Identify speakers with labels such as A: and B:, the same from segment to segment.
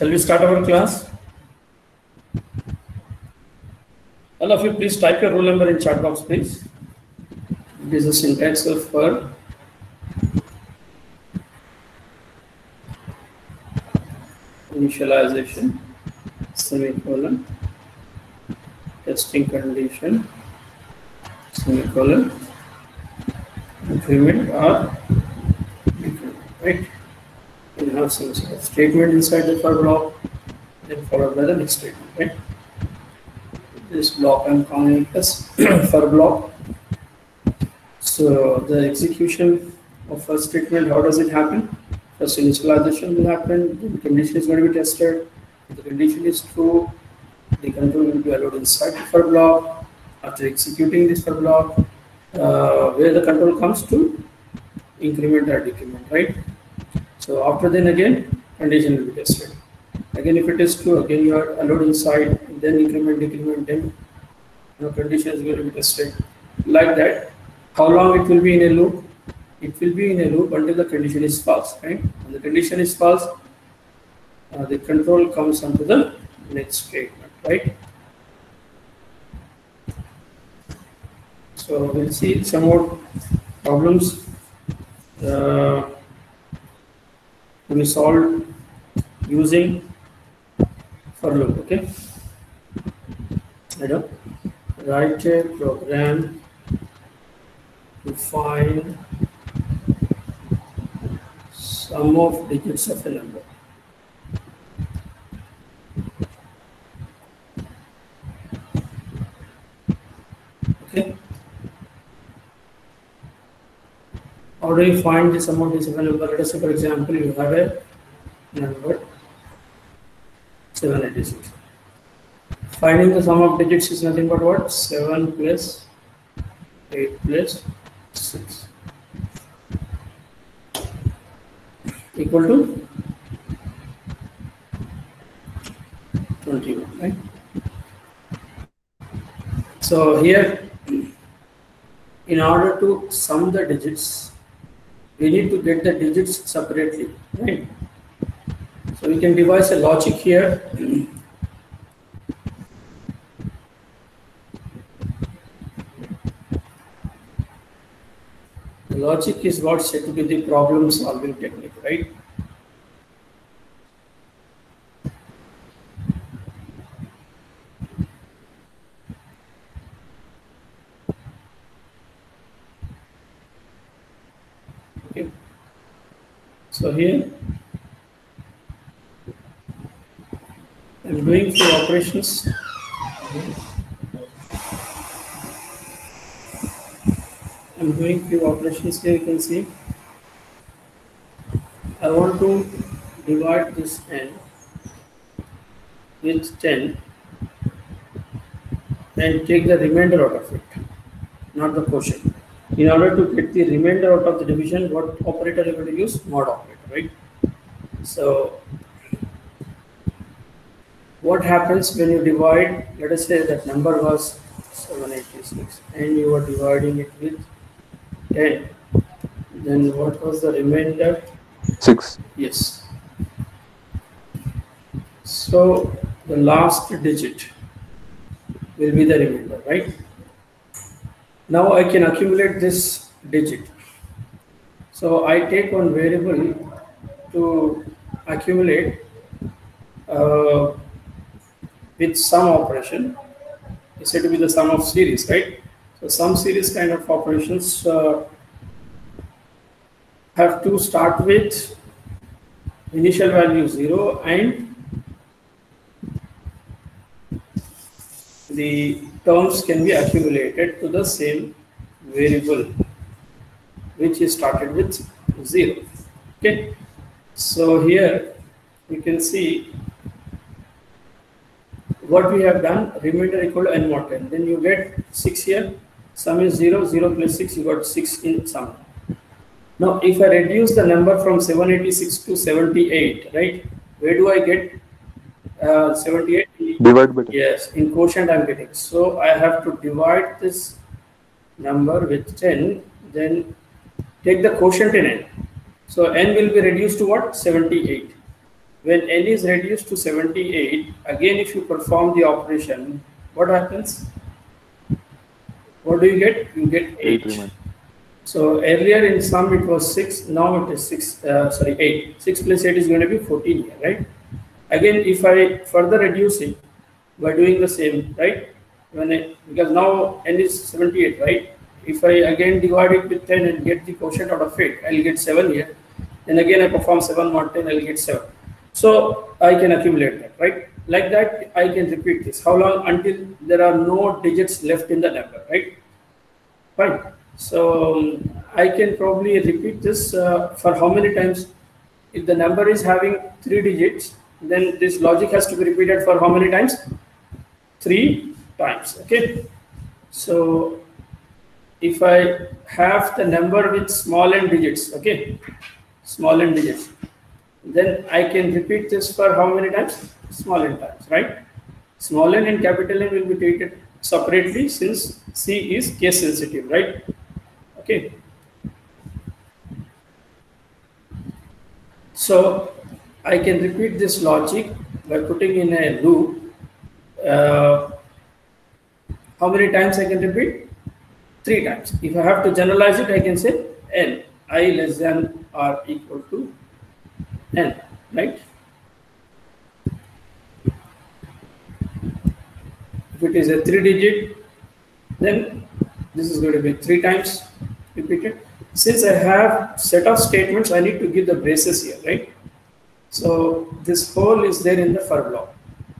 A: Shall we start our class? All of you, please type your roll number in chat box, please. This is syntax of for initialization, semicolon, testing condition, semicolon, increment or right? You have some sort of statement inside the for block, then followed by the next statement, right? This block I'm calling as for block. So the execution of first statement, how does it happen? First initialization will happen, then condition is going to be tested. If the condition is true, the control will be allowed inside the for block. After executing this for block, uh, where the control comes to increment or decrement, right? So after then again, condition will be tested. Again, if it is true, again you are allowed inside, then increment, decrement, then you know, condition is going to be tested. Like that, how long it will be in a loop? It will be in a loop until the condition is false, right? When the condition is false, uh, the control comes onto the next statement, right? So we'll see some more problems uh, to be solved using for loop. Okay. I don't write a program to find sum of digits of a number. Okay. How do you find the sum of digits of a? Let us say, for example, you have a number 786. Finding the sum of digits is nothing but what? 7 plus 8 plus 6 equal to 21, right? So here, in order to sum the digits, we need to get the digits separately, right? So we can devise a logic here. The logic is what's said to be the problem solving technique, right? Okay. So here I'm doing I'm doing few operations here. You can see. I want to divide this n with 10 and take the remainder out of it, not the quotient. In order to get the remainder out of the division, what operator are going to use? Mod operator, right? So what happens when you divide let us say that number was 786 and you are dividing it with 10 then what was the remainder?
B: Six.
A: yes. So the last digit will be the remainder right? Now i can accumulate this digit. So i take one variable to accumulate uh, with some operation is said to be the sum of series, right? So some series kind of operations uh, have to start with initial value 0 and the terms can be accumulated to the same variable which is started with 0. Okay, so here you can see what we have done remainder equal to n mod 10 then you get 6 here sum is 0 0 plus 6 you got 6 in sum. Now if i reduce the number from 786 to 78 right where do i get uh, 78
B: Divide by 10.
A: yes in quotient i'm getting. So i have to divide this number with 10 then take the quotient in n. So n will be reduced to what? 78 when n is reduced to 78, again if you perform the operation, what happens? What do you get? You get 8. So earlier in sum it was 6, now it is 6, uh, sorry 8. 6 plus 8 is going to be 14 here, right? Again, if I further reduce it by doing the same, right? When I, because now n is 78, right? If I again divide it with 10 and get the quotient out of it, I'll get 7 here. Then again I perform 7 mod 10, I'll get 7. So I can accumulate that, right? Like that, I can repeat this. How long? Until there are no digits left in the number, right? Fine. So um, I can probably repeat this uh, for how many times? If the number is having three digits, then this logic has to be repeated for how many times? Three times, okay? So if I have the number with small n digits, okay? Small n digits, then I can repeat this for how many times? Small n times, right? Small n and capital N will be treated separately since C is case sensitive, right? Okay. So I can repeat this logic by putting in a loop. Uh, how many times I can repeat? Three times. If I have to generalize it, I can say n i less than or equal to n, right? If it is a three digit, then this is going to be three times repeated. Since I have set of statements, I need to give the braces here, right? So this whole is there in the for block.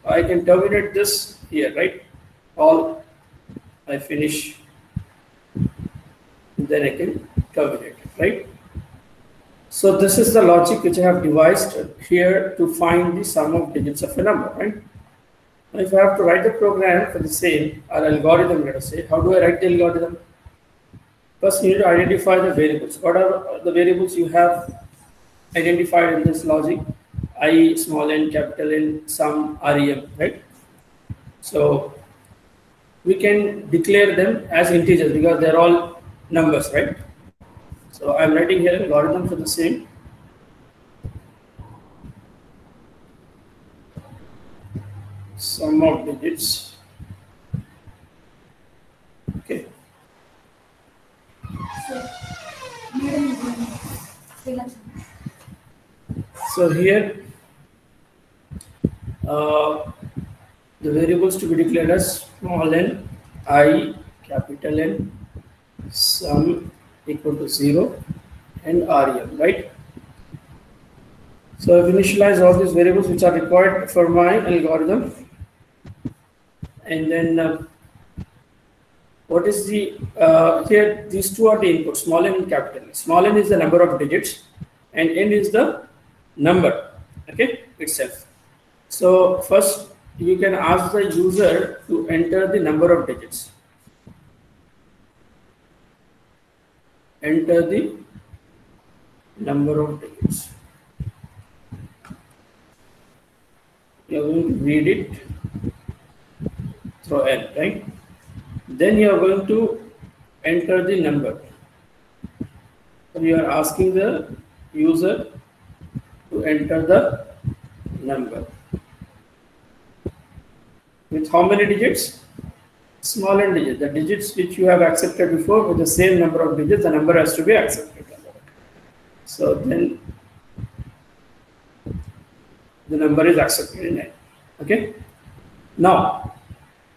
A: I can terminate this here, right? All I finish, then I can terminate right? So this is the logic which I have devised here to find the sum of digits of a number, right? Now if I have to write the program for the same or algorithm, let us say, how do I write the algorithm? First, you need to identify the variables. What are the variables you have identified in this logic? I, small n, capital N, sum, REM, right? So we can declare them as integers because they're all numbers, right? So I'm writing here algorithm for the same. Sum of digits. Okay. So here, uh, the variables to be declared as small n, i, capital N, sum equal to 0 and REM, right? So I've initialized all these variables which are required for my algorithm. And then uh, what is the, uh, here these two are the inputs, small n and capital N. Small n is the number of digits and n is the number, okay, itself. So first you can ask the user to enter the number of digits. Enter the number of digits. You are going to read it through n, right? Then you are going to enter the number. So you are asking the user to enter the number. With how many digits? Small n digit, the digits which you have accepted before with the same number of digits, the number has to be accepted. So then the number is accepted in n. Okay. Now,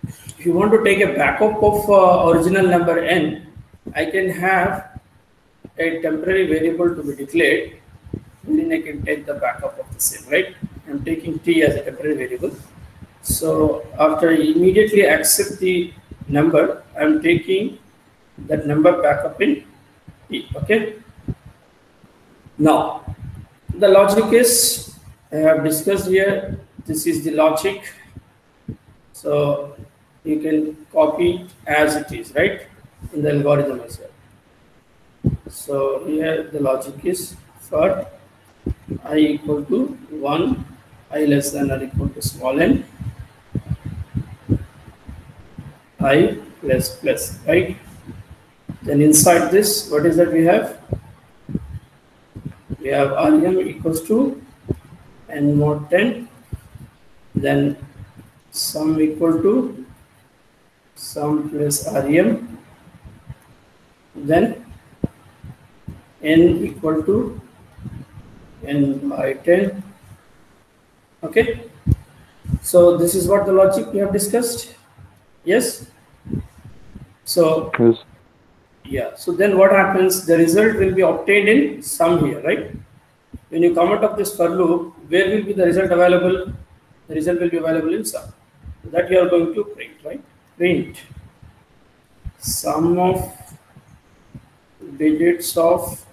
A: if you want to take a backup of uh, original number n, I can have a temporary variable to be declared, then I can take the backup of the same, right? I'm taking t as a temporary variable. So after I immediately accept the number, I'm taking that number back up in T. Okay. Now, the logic is I have discussed here. This is the logic. So you can copy as it is, right? In the algorithm as well. So here the logic is for i equal to 1, i less than or equal to small n, i plus plus, right? Then inside this, what is that we have? We have rem equals to n mod 10 then sum equal to sum plus rem then n equal to n by 10 okay so this is what the logic we have discussed yes so
B: Yes.
A: yeah. So then what happens? The result will be obtained in sum here right? When you come out of this for loop where will be the result available? The result will be available in sum. That you are going to print right? Print sum of digits of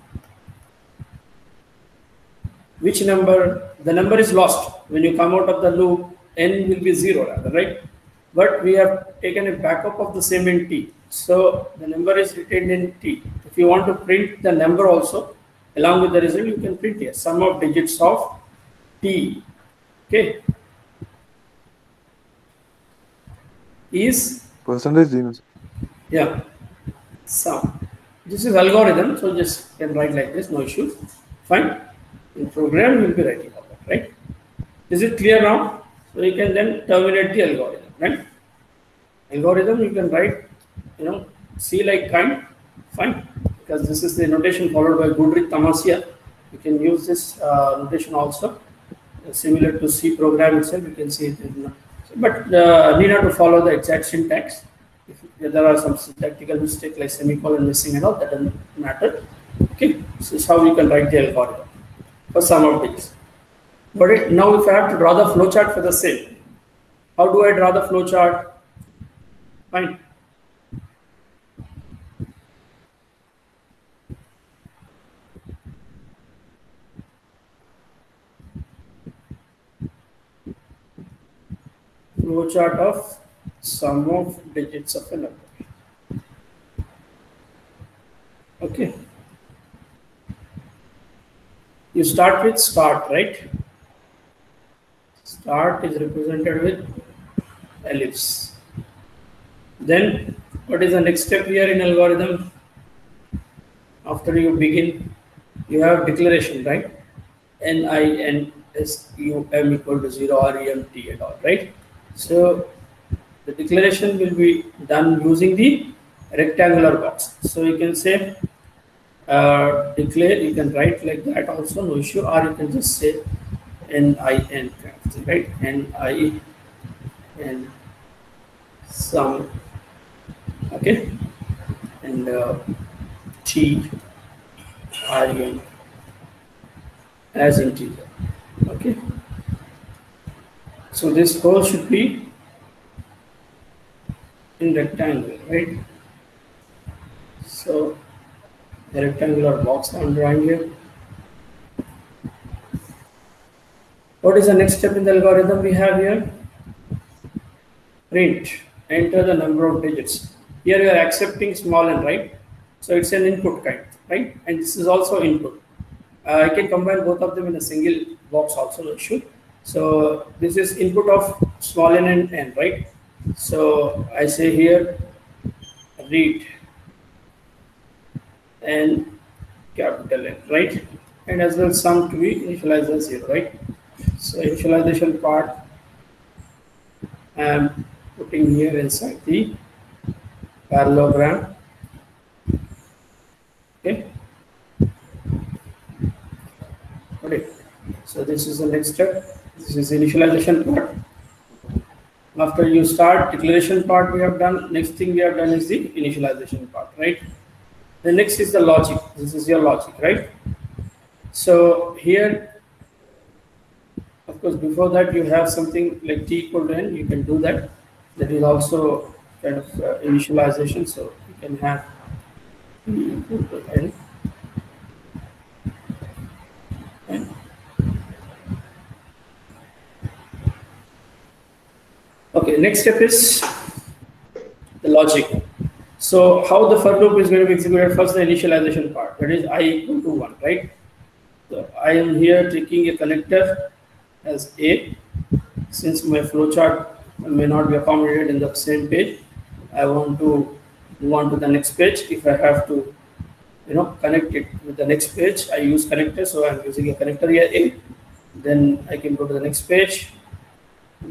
A: which number? The number is lost. When you come out of the loop n will be zero rather right? But we have taken a backup of the same in t so the number is retained in t. If you want to print the number also along with the result you can print here. Sum of digits of t. Okay? Is
B: Percentage zero.
A: yeah. Sum. This is algorithm so just can write like this no issue. Fine. In program you will be writing all that right? Is it clear now? So you can then terminate the algorithm right? Algorithm you can write you know c like kind fine because this is the notation followed by Goodrich Tamassia you can use this uh, notation also. Uh, similar to C program itself you can see it in, but uh, need not to follow the exact syntax. If there are some syntactical mistake like semicolon missing and all that doesn't matter. Okay this is how you can write the algorithm for some of these. But it, now if I have to draw the flowchart for the same how do I draw the flowchart? Fine flowchart of sum of digits of a number. Okay. You start with start, right? Start is represented with ellipse. Then what is the next step here in algorithm? After you begin, you have declaration, right? N I N S U M equal to 0 R E M T and all, right? So the declaration will be done using the rectangular box. So you can say uh, declare, you can write like that also, no issue, or you can just say NIN, right? NIN sum, okay? And uh, T R N as integer, okay? So this whole should be in rectangle, right? So the rectangular box I'm drawing here. What is the next step in the algorithm we have here? Print, enter the number of digits. Here you are accepting small n, right? So it's an input kind, right? And this is also input. Uh, I can combine both of them in a single box also, no. So this is input of small n and n, right? So I say here read and capital N, right? And as well sum to be initialized as zero, right? So initialization part I am putting here inside the parallelogram. Okay. Okay. So this is the next step. This is initialization part. After you start declaration part we have done, next thing we have done is the initialization part, right? The next is the logic. This is your logic, right? So here, of course, before that you have something like t equal to n, you can do that. That is also kind of uh, initialization. So you can have t equal to n. Okay, next step is the logic. So how the for loop is going to be executed? First, the initialization part. That is i equal to one, right? So I am here taking a connector as a. Since my flowchart may not be accommodated in the same page, I want to move on to the next page. If I have to, you know, connect it with the next page, I use connector. So I'm using a connector here a. Then I can go to the next page.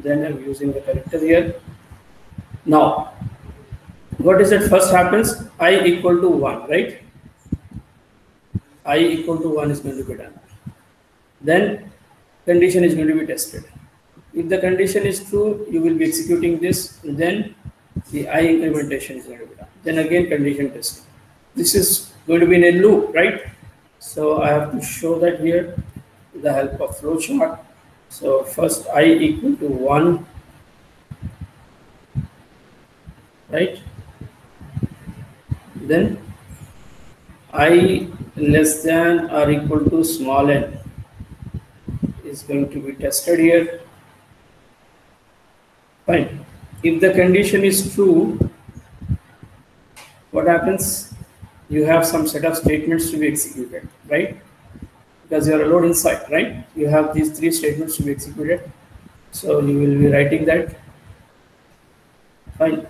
A: Then I'm using the connector here. Now, what is it first happens? i equal to 1, right? i equal to 1 is going to be done. Then condition is going to be tested. If the condition is true, you will be executing this. Then the i incrementation is going to be done. Then again condition testing. This is going to be in a loop, right? So I have to show that here with the help of flowchart. So first i equal to 1, right? Then i less than or equal to small n is going to be tested here. Fine. If the condition is true, what happens? You have some set of statements to be executed, right? Because you are a load inside, right? You have these three statements to be executed. So you will be writing that. Fine.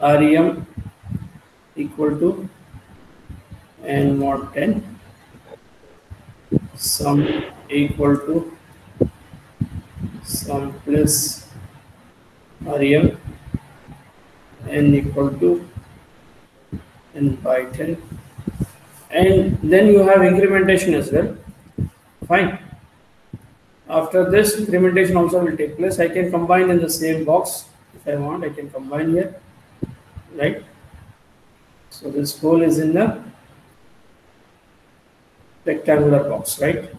A: REM equal to n mod 10 sum equal to sum plus rem n equal to n by 10 and then you have incrementation as well. Fine. After this incrementation also will take place. I can combine in the same box. If i want i can combine here. Right? So this whole is in the rectangular box right?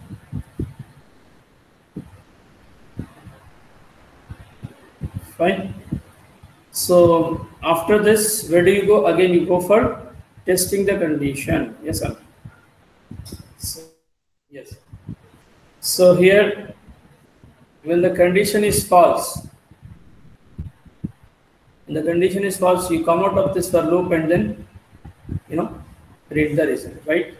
A: Fine. So after this where do you go? Again you go for testing the condition. Yes sir. So, yes. So here when the condition is false the condition is false you come out of this for loop and then you know read the result right?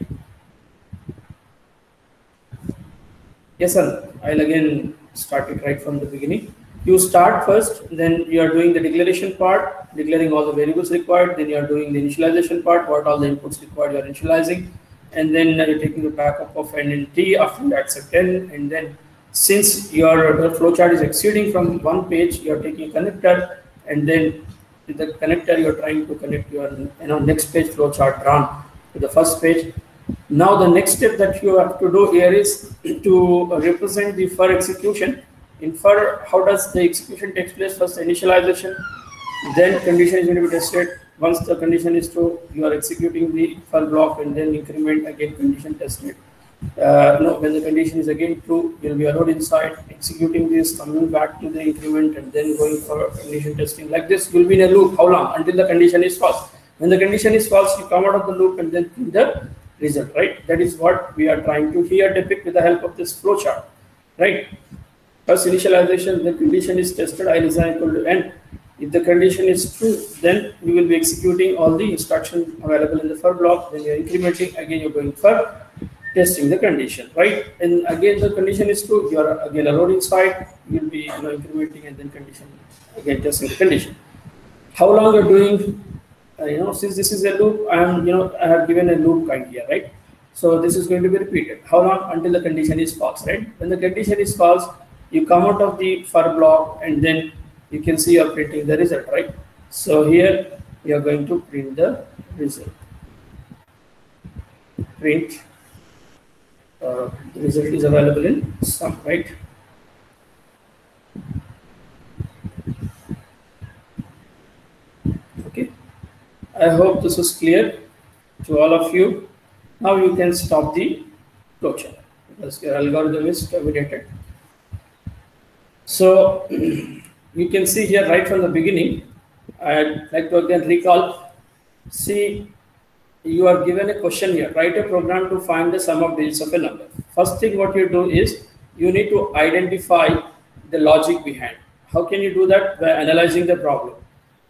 A: Yes sir. I'll again start it right from the beginning you start first, then you are doing the declaration part, declaring all the variables required, then you are doing the initialization part, what all the inputs required you are initializing, and then you're taking the backup of n and t after you accept n, and then since your flowchart is exceeding from one page, you are taking a connector, and then with the connector you are trying to connect your you know next page flowchart run to the first page. Now the next step that you have to do here is to represent the for execution infer how does the execution takes place? First initialization then condition is going to be tested. Once the condition is true you are executing the for block and then increment again condition tested. Uh, no when the condition is again true you'll be allowed inside executing this coming back to the increment and then going for condition testing. Like this you'll be in a loop. How long? Until the condition is false. When the condition is false you come out of the loop and then the result right? That is what we are trying to here depict with the help of this flowchart right First initialization, the condition is tested, i is equal to n. If the condition is true, then you will be executing all the instruction available in the for block. Then you're incrementing, again you're going for testing the condition, right? And again the condition is true, you are again a loading side, you'll be you know, incrementing and then condition, again testing the condition. How long you're doing, uh, you know, since this is a loop, I am, you know, I have given a loop kind here, right? So this is going to be repeated. How long until the condition is false, right? When the condition is false, you come out of the for block and then you can see you're printing the result, right? So here you are going to print the result. Print. Uh, the result is available in sum, right? Okay. I hope this is clear to all of you. Now you can stop the flowchart because your algorithm is terminated. So you can see here right from the beginning, I'd like to again recall, see you are given a question here, write a program to find the sum of digits of a number. First thing what you do is you need to identify the logic behind. How can you do that? By analyzing the problem.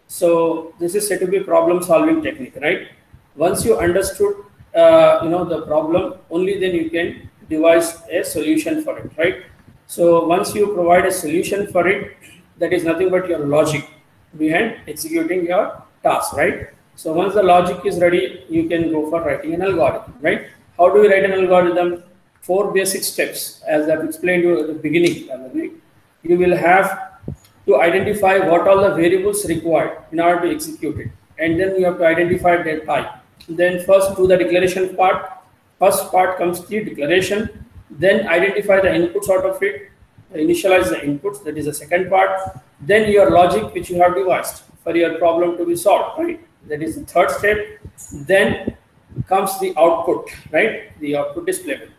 A: So this is said to be problem solving technique, right? Once you understood, uh, you know, the problem, only then you can devise a solution for it, right? So once you provide a solution for it, that is nothing but your logic behind executing your task, right? So once the logic is ready, you can go for writing an algorithm, right? How do we write an algorithm? four basic steps, as I've explained you at the beginning. You will have to identify what all the variables required in order to execute it. And then you have to identify their type. Then first do the declaration part. First part comes the declaration. Then identify the inputs out of it. Initialize the inputs. That is the second part. Then your logic which you have devised for your problem to be solved. Right. That is the third step. Then comes the output. Right. The output display.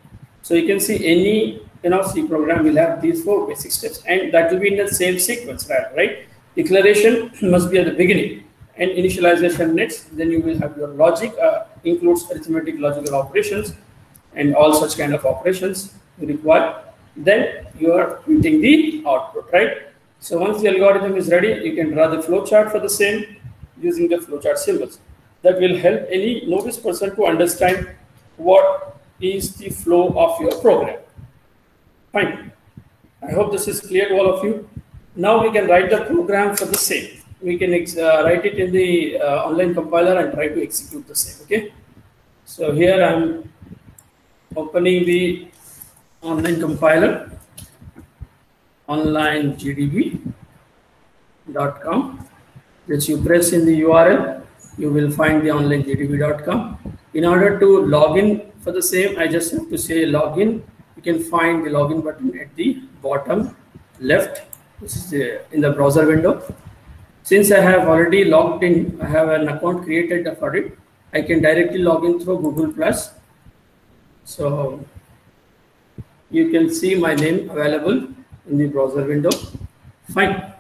A: So you can see any you know C program will have these four basic steps, and that will be in the same sequence, right? Right. Declaration must be at the beginning and initialization next. Then you will have your logic, uh, includes arithmetic logical operations and all such kind of operations you require. Then you are printing the output, right? So once the algorithm is ready, you can draw the flowchart for the same using the flowchart symbols. That will help any novice person to understand what is the flow of your program. Fine. I hope this is clear to all of you. Now we can write the program for the same we can uh, write it in the uh, online compiler and try to execute the same. Okay. So here I'm opening the online compiler, online gdb.com, which you press in the URL, you will find the online gdb.com. In order to log in for the same, I just have to say login. You can find the login button at the bottom left. This is the, in the browser window since I have already logged in, I have an account created for it. I can directly log in through Google Plus. So you can see my name available in the browser window. Fine.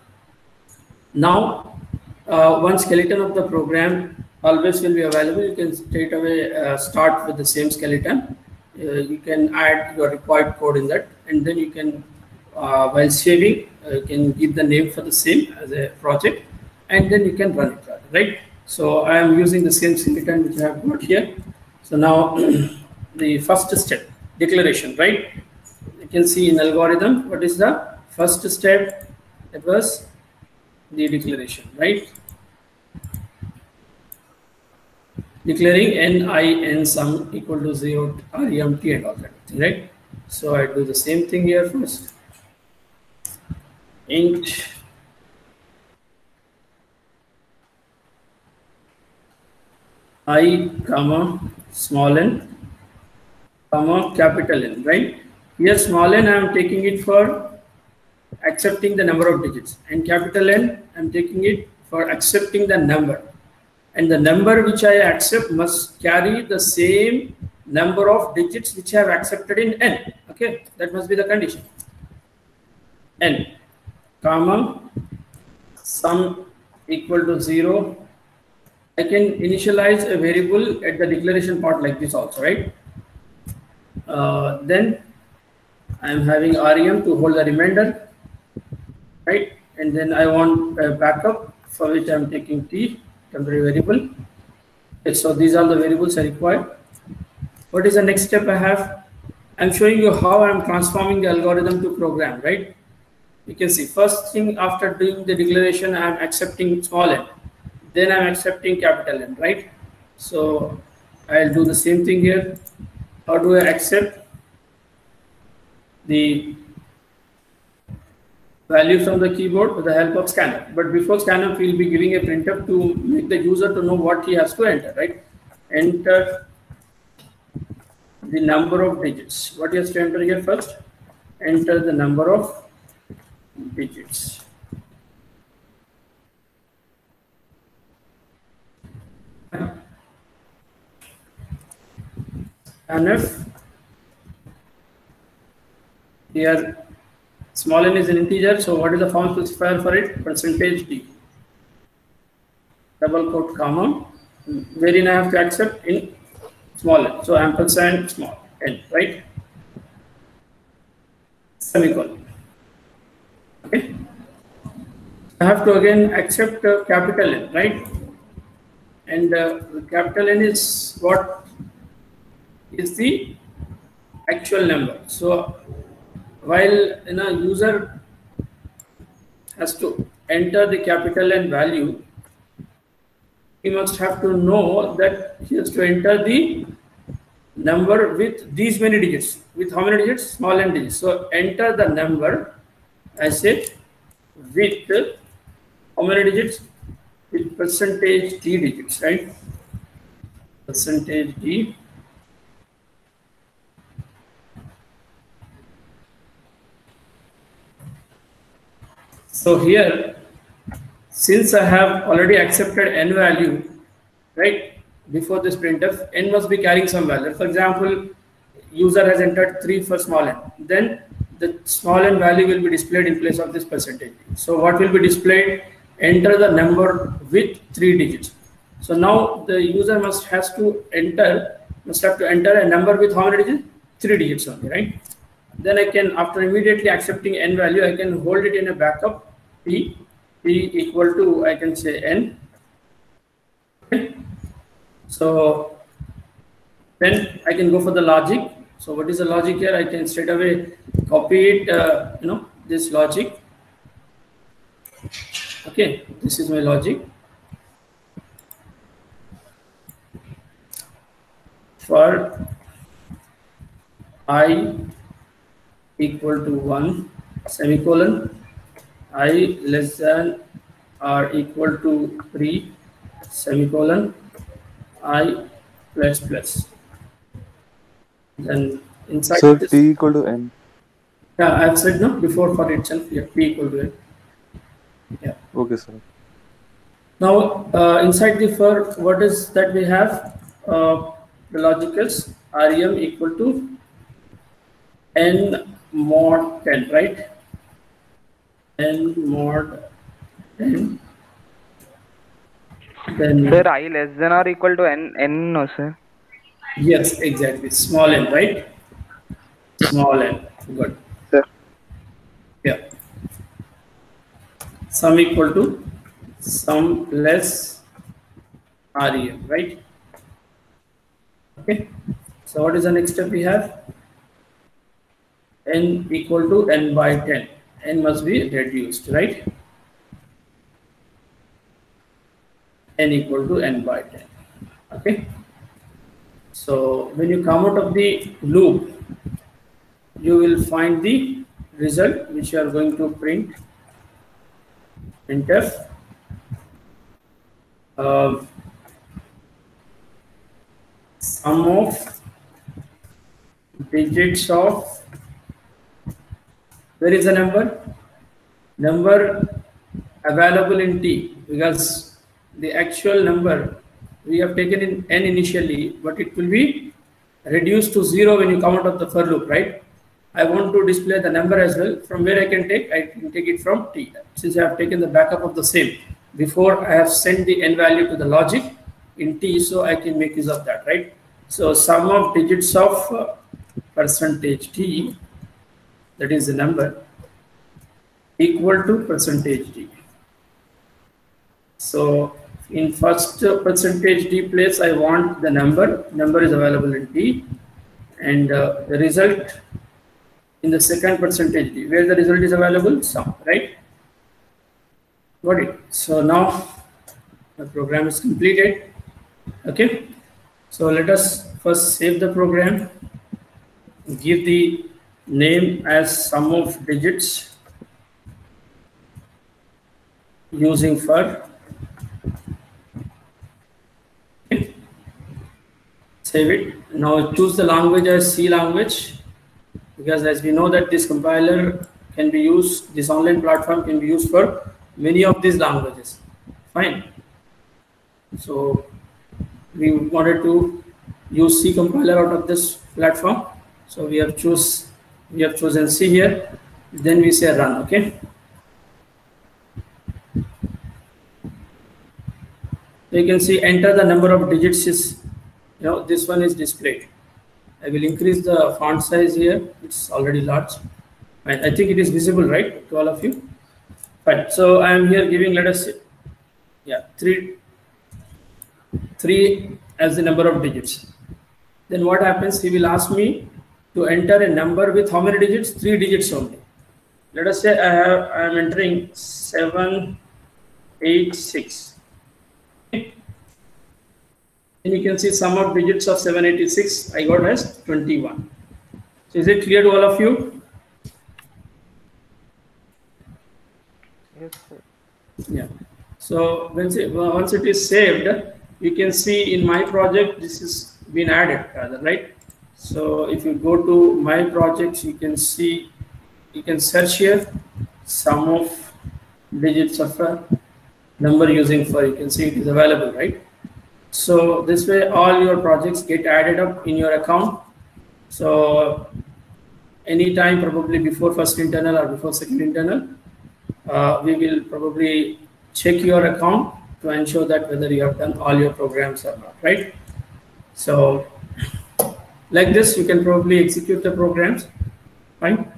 A: Now, uh, one skeleton of the program always will be available. You can straight away uh, start with the same skeleton. Uh, you can add your required code in that, and then you can, uh, while saving, uh, you can give the name for the same as a project and then you can run it, right? So I am using the same skeleton which I have got here. So now the first step, declaration, right? You can see in algorithm, what is the first step? It was the declaration, right? Declaring n i n sum equal to 0 remt and all that right? So I do the same thing here first. int i comma small n comma capital N, right? Here small n I am taking it for accepting the number of digits and capital N I am taking it for accepting the number and the number which I accept must carry the same number of digits which I have accepted in n. Okay, that must be the condition. n comma sum equal to 0 I can initialize a variable at the declaration part like this also, right? Uh, then I'm having rem to hold the remainder, right? And then I want a backup for which I'm taking t temporary variable. Okay, so these are the variables I require. What is the next step I have? I'm showing you how I'm transforming the algorithm to program, right? You can see first thing after doing the declaration, I'm accepting small n then I'm accepting capital N, right? So I'll do the same thing here. How do I accept the value from the keyboard with the help of scanf? But before scanf, we'll be giving a printf to make the user to know what he has to enter, right? Enter the number of digits. What he has to enter here first? Enter the number of digits. And if here small n is an integer so what is the form specifier for it? Percentage d. Double quote comma. Wherein i have to accept in small n. So ampersand small n right? Semicolon. Okay. I have to again accept uh, capital n right? And uh, capital n is what is the actual number. So while in a user has to enter the capital N value, he must have to know that he has to enter the number with these many digits. With how many digits? Small n digits. So enter the number, I say, with how many digits? With percentage d digits, right? Percentage d. So here, since I have already accepted n value, right? before this printf, n must be carrying some value. For example, user has entered 3 for small n. Then the small n value will be displayed in place of this percentage. So what will be displayed? Enter the number with 3 digits. So now the user must has to enter, must have to enter a number with how many digits? 3 digits only, right? Then I can, after immediately accepting n value, I can hold it in a backup p, equal to, I can say n. Okay so then I can go for the logic. So what is the logic here? I can straight away copy it, uh, you know, this logic. Okay, this is my logic. For i equal to 1 semicolon i less than or equal to 3 semicolon i plus plus. Then inside
B: So
A: this,
B: t equal to n.
A: yeah, I've said no before for itself, yeah, p equal to n. Yeah.
B: Okay, sir.
A: Now uh, inside the for what is that we have? Uh, the logicals rem equal to n mod 10, right? N mod 10 then
C: Sir, i less than or equal to n, n no, sir.
A: yes exactly. Small n right? Small n. Good.
C: Sir.
A: yeah. Sum equal to sum plus rem right? Okay. So what is the next step we have? n equal to n by 10 n must be reduced right? N equal to n by 10 okay? So when you come out of the loop you will find the result which you are going to print. Printf uh, sum of digits of where is the number number available in t because the actual number we have taken in n initially, but it will be reduced to zero when you come out of the for loop, right? I want to display the number as well. From where I can take, I can take it from t. Since I have taken the backup of the same before I have sent the n value to the logic in t, so I can make use of that, right? So sum of digits of uh, percentage t, that is the number, equal to percentage d. So in first percentage d place i want the number. Number is available in d. And uh, the result in the second percentage d. Where the result is available? Sum right? Got it. So now the program is completed. Okay? So let us first save the program. Give the name as sum of digits using for save it. Now choose the language as C language because as we know that this compiler can be used, this online platform can be used for many of these languages. Fine. So we wanted to use C compiler out of this platform. So we have choose we have chosen C here. Then we say run. Okay. You can see enter the number of digits is you know this one is displayed i will increase the font size here. It's already large. And i think it is visible right to all of you? Fine. So i am here giving let us say yeah three three as the number of digits. Then what happens? He will ask me to enter a number with how many digits three digits only let us say i have i am entering seven eight six and you can see sum of digits of 786 I got as 21. So is it clear to all of you?
C: Yes, sir.
A: Yeah. So once it, once it is saved, you can see in my project this is been added rather, right? So if you go to my projects, you can see, you can search here sum of digits of a number using for, you can see it is available, right? So this way all your projects get added up in your account. So anytime probably before first internal or before second internal, uh, we will probably check your account to ensure that whether you have done all your programs or not, right? So like this, you can probably execute the programs, fine.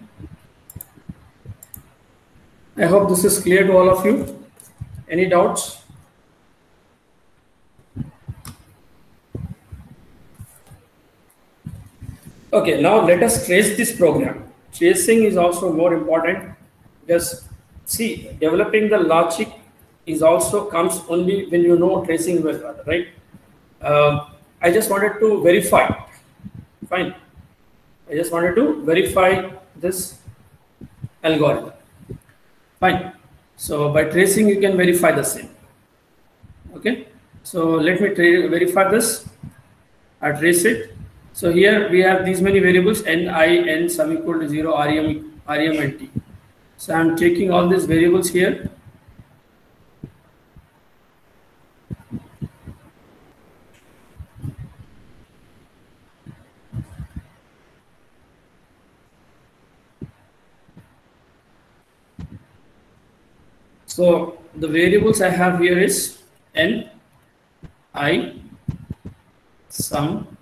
A: I hope this is clear to all of you. Any doubts? Okay, now let us trace this program. Tracing is also more important because see, developing the logic is also comes only when you know tracing well, right? Uh, I just wanted to verify. Fine. I just wanted to verify this algorithm. Fine. So by tracing, you can verify the same. Okay. So let me verify this. I trace it. So here we have these many variables n, i, n, sum equal to 0, rem, and t. So I'm taking all these variables here. So the variables I have here is n, i, sum,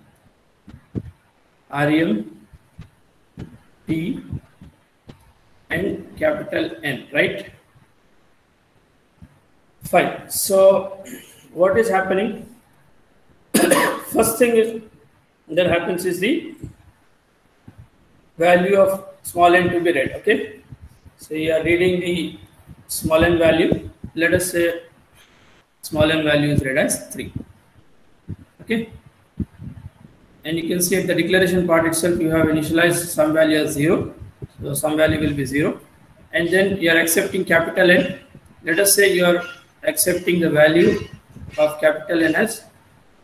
A: rem, t, and capital N, right? Fine. So what is happening? First thing is that happens is the value of small n to be read. Okay. So you are reading the small n value. Let us say small n value is read as 3. Okay. And you can see at the declaration part itself, you have initialized sum value as 0 so sum value will be 0. And then you are accepting capital N. Let us say you are accepting the value of capital N as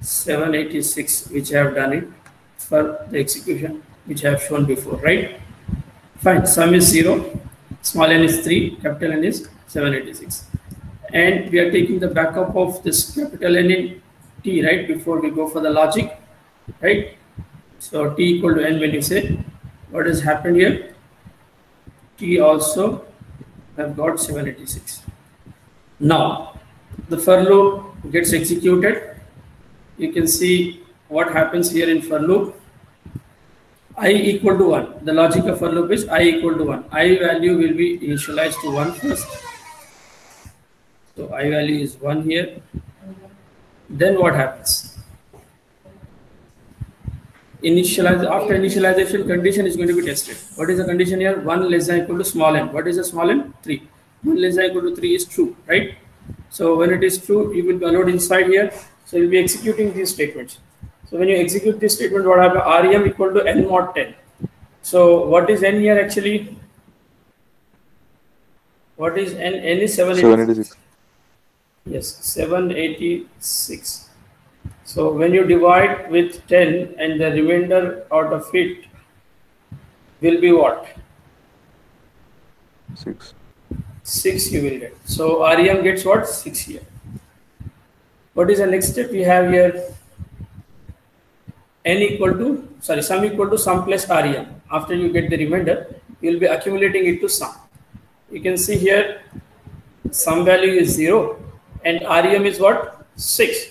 A: 786, which I have done it for the execution, which I have shown before, right? Fine, sum is 0, small n is 3, capital N is 786. And we are taking the backup of this capital N in T, right, before we go for the logic, right? So T equal to N when you say, what has happened here? T also have got 786. Now, the for loop gets executed. You can see what happens here in for loop. i equal to 1. The logic of for loop is i equal to 1. i value will be initialized to 1 first. So i value is 1 here. Then what happens? initialize after initialization condition is going to be tested. What is the condition here? 1 less than equal to small n. What is the small n? 3. 1 less than equal to 3 is true, right? So when it is true, you will allowed inside here. So you'll be executing these statements. So when you execute this statement, what happens? rem equal to n mod 10. So what is n here actually? What is n? n is 786. 786. Yes, 786. So when you divide with 10 and the remainder out of it will be what?
B: 6.
A: 6 you will get. So REM gets what? 6 here. What is the next step we have here? N equal to, sorry, sum equal to sum plus REM. After you get the remainder, you will be accumulating it to sum. You can see here, sum value is 0 and REM is what? 6.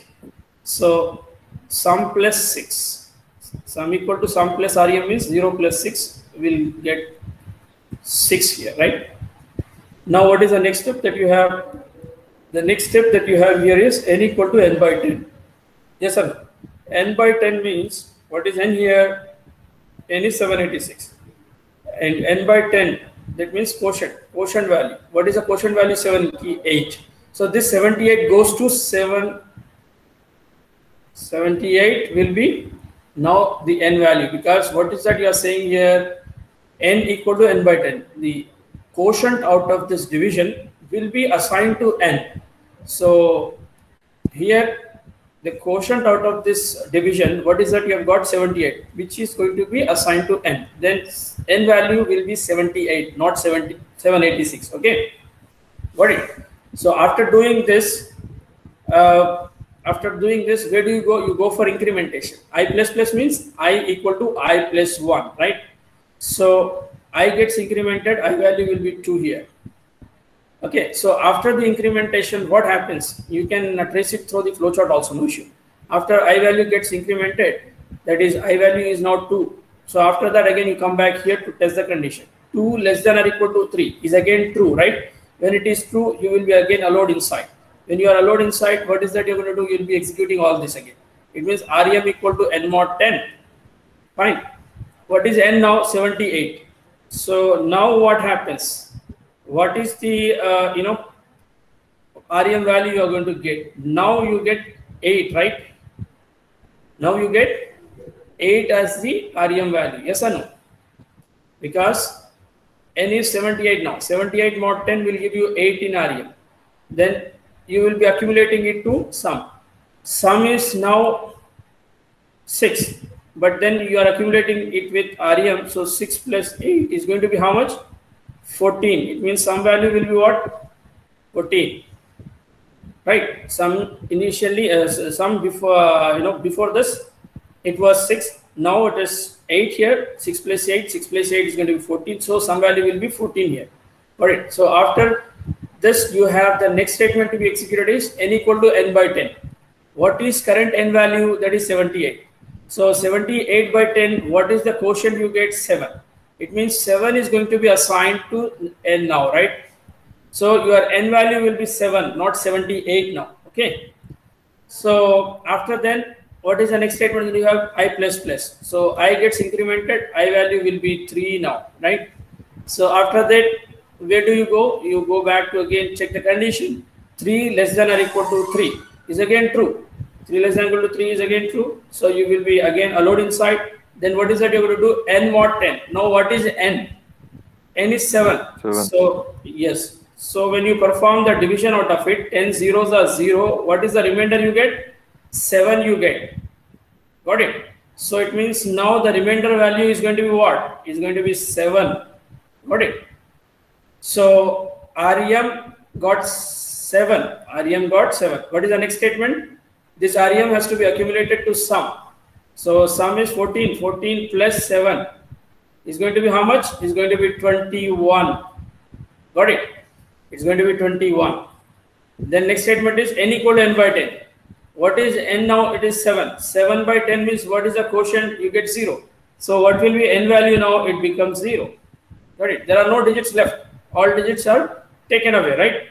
A: So sum plus 6. Sum equal to sum plus REM is 0 plus 6 We'll get 6 here, right? Now what is the next step that you have? The next step that you have here is n equal to n by 10. Yes, sir. n by 10 means what is n here? n is 786. And n by 10, that means quotient, quotient value. What is the quotient value? 78. So this 78 goes to 7 78 will be now the n value because what is that you are saying here? n equal to n by 10. The quotient out of this division will be assigned to n. So here the quotient out of this division, what is that you have got 78, which is going to be assigned to n. Then n value will be 78, not 70, 786. Okay, got it. So after doing this, uh, after doing this, where do you go? You go for incrementation. i plus plus means i equal to i plus 1, right? So i gets incremented, i value will be 2 here. Okay, so after the incrementation, what happens? You can trace it through the flowchart also, no issue. After i value gets incremented, that is i value is now 2. So after that, again, you come back here to test the condition. 2 less than or equal to 3 is again true, right? When it is true, you will be again allowed inside. When you are allowed inside, what is that you're going to do? You'll be executing all this again. It means REM equal to N mod 10. Fine. What is N now? 78. So now what happens? What is the, uh, you know, REM value you are going to get? Now you get 8, right? Now you get 8 as the REM value. Yes or no? Because N is 78 now. 78 mod 10 will give you 8 in REM. Then you will be accumulating it to sum. Sum is now 6, but then you are accumulating it with REM. So 6 plus 8 is going to be how much? 14. It means sum value will be what? 14. Right. Sum initially, uh, sum before, uh, you know, before this, it was 6. Now it is 8 here. 6 plus 8. 6 plus 8 is going to be 14. So sum value will be 14 here. All right. So after this you have the next statement to be executed is n equal to n by 10 what is current n value that is 78 so 78 by 10 what is the quotient you get 7 it means 7 is going to be assigned to n now right so your n value will be 7 not 78 now okay so after then what is the next statement you have i plus plus so i gets incremented i value will be 3 now right so after that where do you go? You go back to again check the condition. 3 less than or equal to 3 is again true. 3 less than or equal to 3 is again true. So you will be again allowed inside. Then what is that you're going to do? n mod 10. Now what is n? n is 7. Seven. So yes. So when you perform the division out of it, 10 zeros are 0. What is the remainder you get? 7 you get. Got it? So it means now the remainder value is going to be what? Is going to be 7. Got it? So REM got 7. REM got 7. What is the next statement? This REM has to be accumulated to sum. So sum is 14. 14 plus 7 is going to be how much? Is going to be 21. Got it? It's going to be 21. Then next statement is n equal to n by 10. What is n now? It is 7. 7 by 10 means what is the quotient? You get 0. So what will be n value now? It becomes 0. Got it? There are no digits left all digits are taken away, right?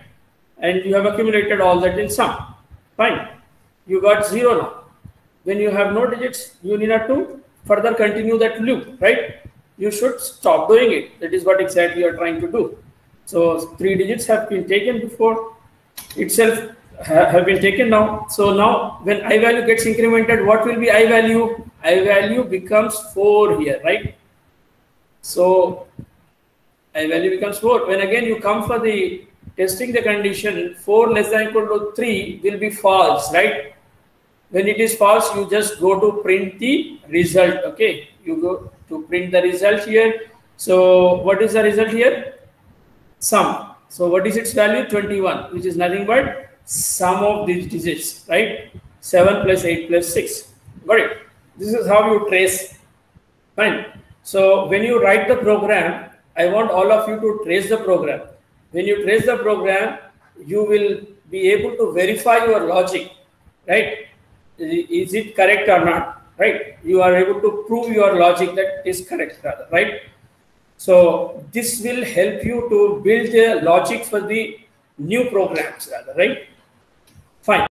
A: And you have accumulated all that in sum. Fine. You got zero now. When you have no digits, you need not to further continue that loop, right? You should stop doing it. That is what exactly you are trying to do. So three digits have been taken before itself ha have been taken now. So now when i value gets incremented, what will be i value? i value becomes 4 here, right? So I value becomes 4. When again you come for the testing the condition 4 less than equal to 3 will be false, right? When it is false, you just go to print the result. Okay, you go to print the result here. So what is the result here? Sum. So what is its value? 21, which is nothing but sum of these digits, right? 7 plus 8 plus 6. Got it? This is how you trace. Fine. So when you write the program, I want all of you to trace the program. When you trace the program, you will be able to verify your logic, right? Is it correct or not, right? You are able to prove your logic that is correct, rather, right? So this will help you to build the logic for the new programs, rather, right? Fine.